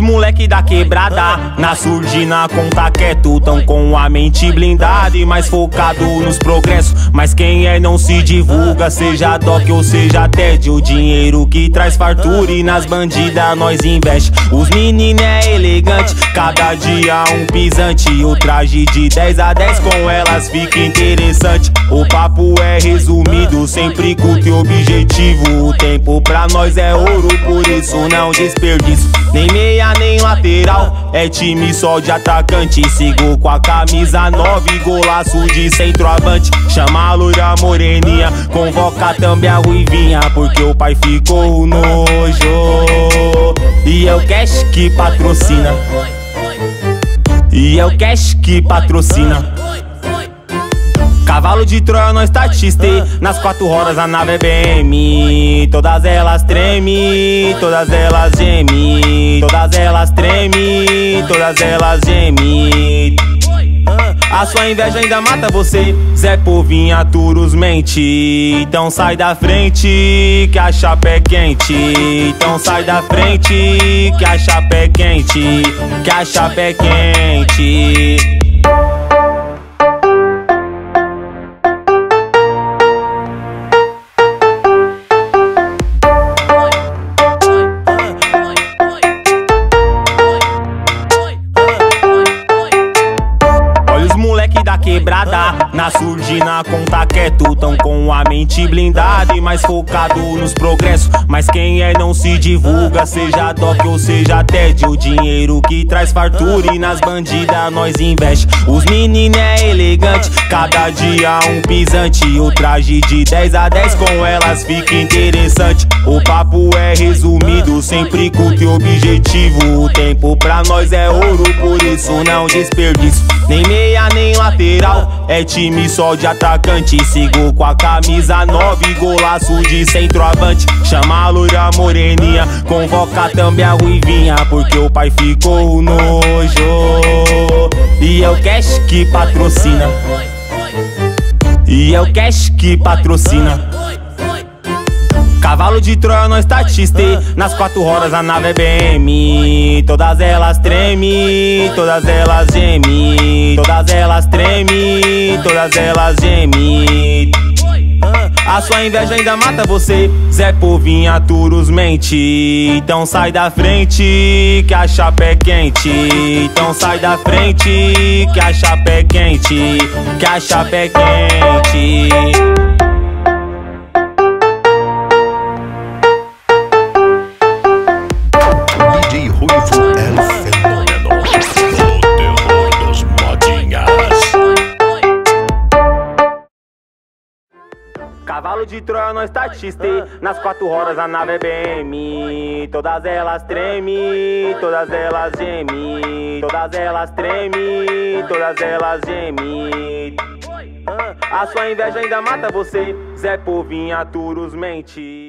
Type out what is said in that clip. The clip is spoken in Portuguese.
moleque da quebrada Na surdina conta quieto. Tão com a mente blindada E mais focado nos progressos. Mas quem é não se divulga Seja doc ou seja TED. O dinheiro que traz fartura E nas bandidas nós investe. Os meninos é elegante Cada dia um pisante. O traje de 10 a 10 com elas fica interessante. O papo é resumido Sempre culto e objetivo. O tempo pra nós é ouro Por isso não desperdício Nem meia nem lateral. É time só de atacante. Sigo com a camisa 9 Golaço de centroavante. Chama a loira moreninha Convoca também a ruivinha Porque o pai ficou nojo E é o cash que patrocina. E é o cash que patrocina Cavalo de Troia nós tatistei Nas quatro horas a nave é BM. Todas elas treme, todas elas geme. Todas elas treme, todas elas geme. A sua inveja ainda mata você. Zé Povinha Turos mente. Então sai da frente que a chapa é quente. Então sai da frente que a chapa é quente. Que a chapa é quente quebrada. Na surdina conta quieto Tão com a mente blindada E mais focado nos progressos. Mas quem é não se divulga Seja doc ou seja TED. O dinheiro que traz fartura E nas bandidas nós investe. Os meninos é elegante Cada dia um pisante. O traje de 10 a 10 com elas fica interessante. O papo é resumido Sempre culto e objetivo. O tempo pra nós é ouro Por isso não desperdício Nem meia nem lateral. É time só de atacante. Sigo com a camisa 9 Golaço de centroavante. Chama a loira moreninha. Convoca também a ruivinha Porque o pai ficou nojo E é o cash que patrocina. E é o cash que patrocina Cavalo de Troia nós tatistei Nas quatro horas a nave é BM. Todas elas treme, todas elas geme Todas elas treme, todas elas geme. A sua inveja ainda mata você Zé Povinha Turos mente. Então sai da frente que a chapa é quente. Então sai da frente que a chapa é quente Que a chapa é quente Cavalo de Troia nós tatistei Nas quatro horas a nave é BM Todas elas treme, todas elas geme. Todas elas treme, todas elas geme. A sua inveja ainda mata você. Zé Povinha Turos mente